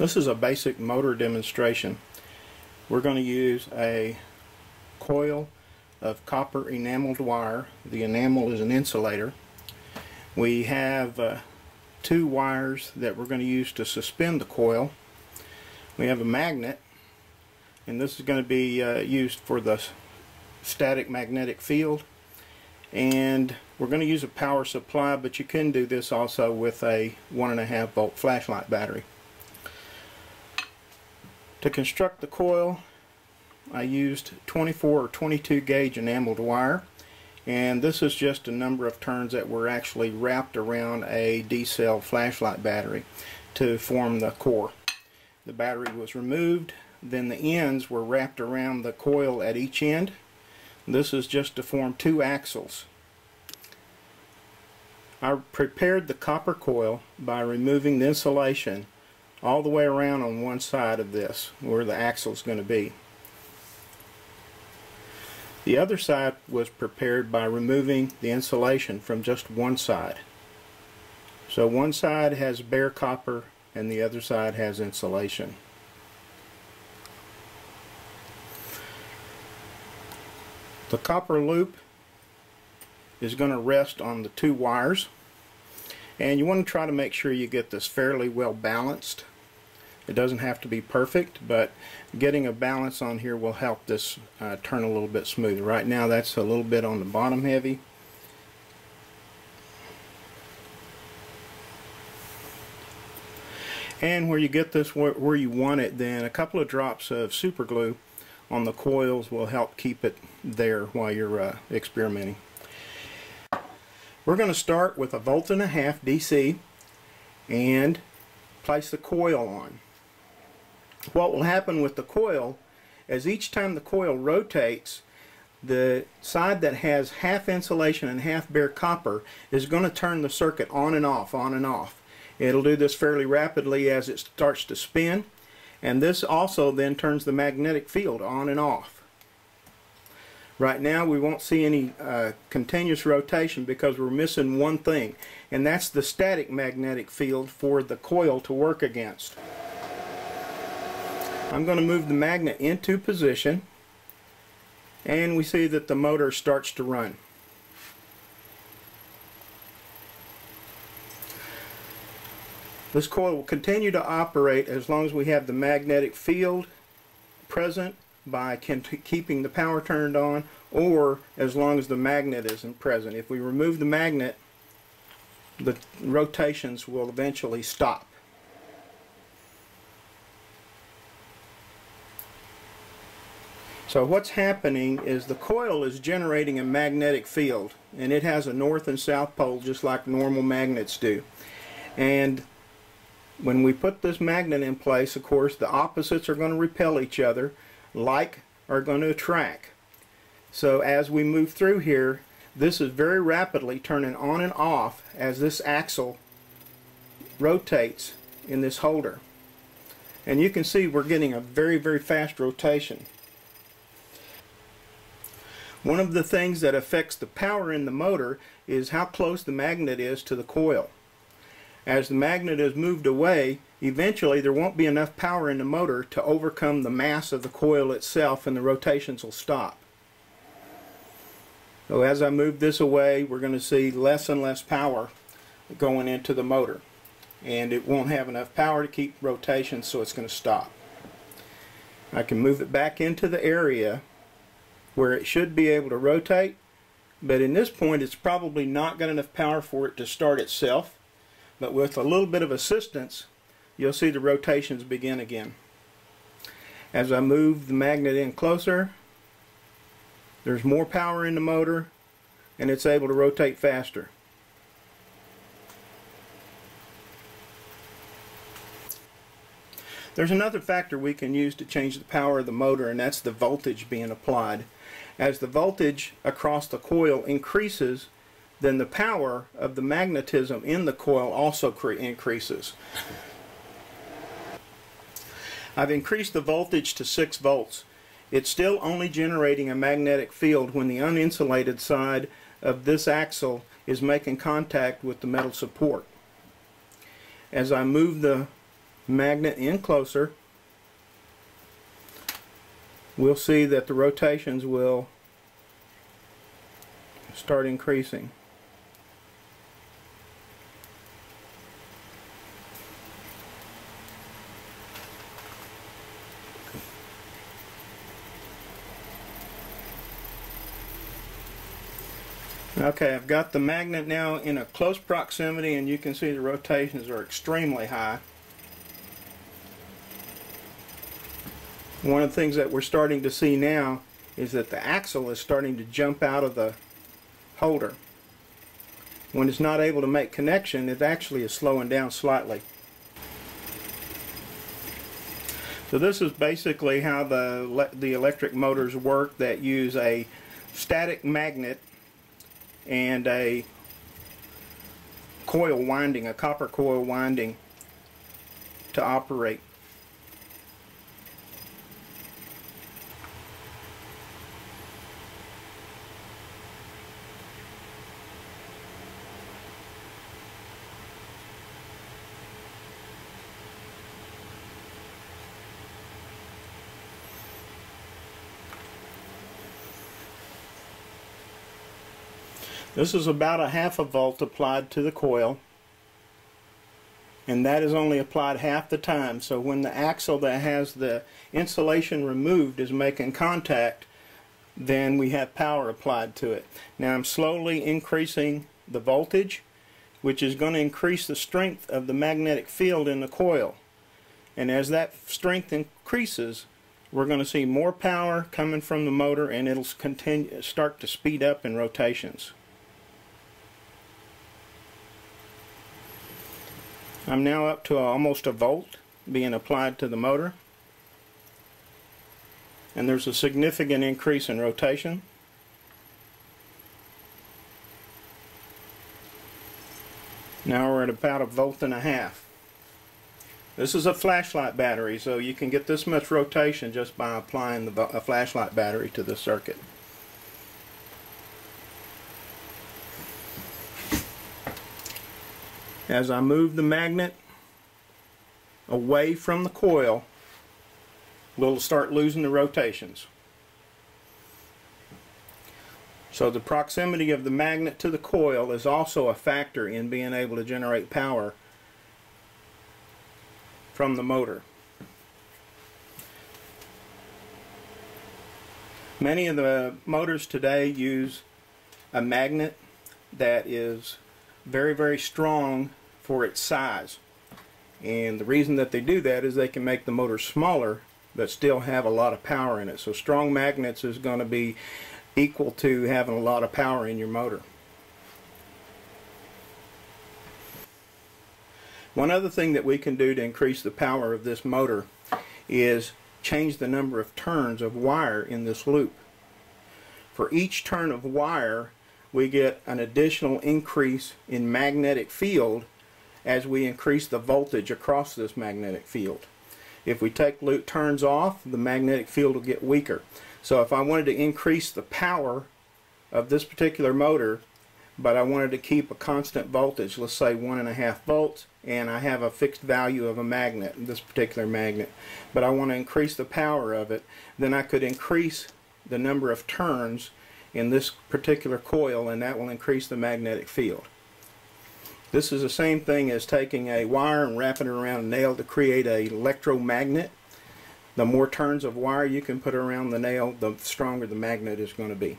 This is a basic motor demonstration. We're going to use a coil of copper enameled wire. The enamel is an insulator. We have uh, two wires that we're going to use to suspend the coil. We have a magnet and this is going to be uh, used for the static magnetic field and we're going to use a power supply but you can do this also with a one and a half volt flashlight battery. To construct the coil, I used 24 or 22 gauge enameled wire and this is just a number of turns that were actually wrapped around a D-cell flashlight battery to form the core. The battery was removed, then the ends were wrapped around the coil at each end. This is just to form two axles. I prepared the copper coil by removing the insulation all the way around on one side of this where the axle is going to be. The other side was prepared by removing the insulation from just one side. So one side has bare copper and the other side has insulation. The copper loop is going to rest on the two wires and you want to try to make sure you get this fairly well balanced it doesn't have to be perfect, but getting a balance on here will help this uh, turn a little bit smoother. Right now that's a little bit on the bottom heavy. And where you get this where you want it, then a couple of drops of super glue on the coils will help keep it there while you're uh, experimenting. We're going to start with a volt and a half DC and place the coil on what will happen with the coil is each time the coil rotates the side that has half insulation and half bare copper is going to turn the circuit on and off on and off. It'll do this fairly rapidly as it starts to spin and this also then turns the magnetic field on and off. Right now we won't see any uh, continuous rotation because we're missing one thing and that's the static magnetic field for the coil to work against I'm going to move the magnet into position and we see that the motor starts to run. This coil will continue to operate as long as we have the magnetic field present by keeping the power turned on or as long as the magnet isn't present. If we remove the magnet the rotations will eventually stop. So what's happening is the coil is generating a magnetic field and it has a north and south pole just like normal magnets do. And when we put this magnet in place, of course, the opposites are going to repel each other, like are going to attract. So as we move through here, this is very rapidly turning on and off as this axle rotates in this holder. And you can see we're getting a very, very fast rotation. One of the things that affects the power in the motor is how close the magnet is to the coil. As the magnet is moved away, eventually there won't be enough power in the motor to overcome the mass of the coil itself and the rotations will stop. So as I move this away, we're going to see less and less power going into the motor. And it won't have enough power to keep rotation, so it's going to stop. I can move it back into the area where it should be able to rotate but in this point it's probably not got enough power for it to start itself. But with a little bit of assistance you'll see the rotations begin again. As I move the magnet in closer there's more power in the motor and it's able to rotate faster. There's another factor we can use to change the power of the motor and that's the voltage being applied. As the voltage across the coil increases, then the power of the magnetism in the coil also increases. I've increased the voltage to 6 volts. It's still only generating a magnetic field when the uninsulated side of this axle is making contact with the metal support. As I move the magnet in closer, we'll see that the rotations will start increasing. Okay, I've got the magnet now in a close proximity and you can see the rotations are extremely high. One of the things that we're starting to see now is that the axle is starting to jump out of the holder. When it's not able to make connection, it actually is slowing down slightly. So this is basically how the, the electric motors work that use a static magnet and a coil winding, a copper coil winding to operate. This is about a half a volt applied to the coil and that is only applied half the time so when the axle that has the insulation removed is making contact then we have power applied to it. Now I'm slowly increasing the voltage which is going to increase the strength of the magnetic field in the coil and as that strength increases we're going to see more power coming from the motor and it'll continue start to speed up in rotations. I'm now up to almost a volt being applied to the motor and there's a significant increase in rotation. Now we're at about a volt and a half. This is a flashlight battery so you can get this much rotation just by applying the, a flashlight battery to the circuit. As I move the magnet away from the coil we'll start losing the rotations. So the proximity of the magnet to the coil is also a factor in being able to generate power from the motor. Many of the motors today use a magnet that is very very strong for its size. And the reason that they do that is they can make the motor smaller but still have a lot of power in it. So strong magnets is going to be equal to having a lot of power in your motor. One other thing that we can do to increase the power of this motor is change the number of turns of wire in this loop. For each turn of wire we get an additional increase in magnetic field as we increase the voltage across this magnetic field. If we take loop turns off, the magnetic field will get weaker. So if I wanted to increase the power of this particular motor, but I wanted to keep a constant voltage, let's say one and a half volts, and I have a fixed value of a magnet, this particular magnet, but I want to increase the power of it, then I could increase the number of turns in this particular coil and that will increase the magnetic field. This is the same thing as taking a wire and wrapping it around a nail to create an electromagnet. The more turns of wire you can put around the nail, the stronger the magnet is going to be.